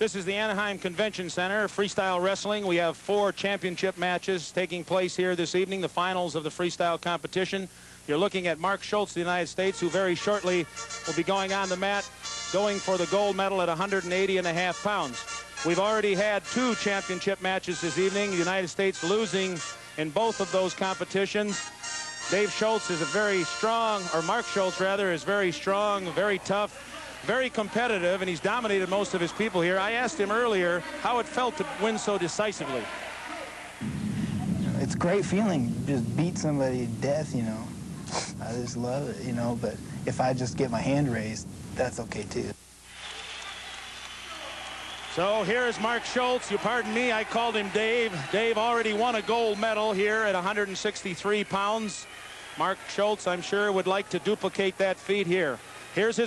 This is the Anaheim Convention Center, freestyle wrestling. We have four championship matches taking place here this evening, the finals of the freestyle competition. You're looking at Mark Schultz the United States, who very shortly will be going on the mat, going for the gold medal at 180 and a half pounds. We've already had two championship matches this evening, the United States losing in both of those competitions. Dave Schultz is a very strong, or Mark Schultz rather, is very strong, very tough, very competitive, and he's dominated most of his people here. I asked him earlier how it felt to win so decisively. It's a great feeling, just beat somebody to death, you know. I just love it, you know, but if I just get my hand raised, that's okay too. So here is Mark Schultz. You pardon me, I called him Dave. Dave already won a gold medal here at 163 pounds. Mark Schultz, I'm sure, would like to duplicate that feat here. Here's his